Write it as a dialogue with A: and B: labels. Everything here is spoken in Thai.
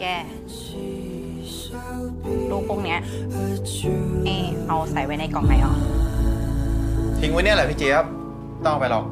A: แกลูกพวกเนี้ยนี่เอาใส่ไว้ในกล่องไหนอ๋อ
B: ทิ้งไว้เนี่ยแหละพี่เจี๊ยบ ต้องเอาไปหรอก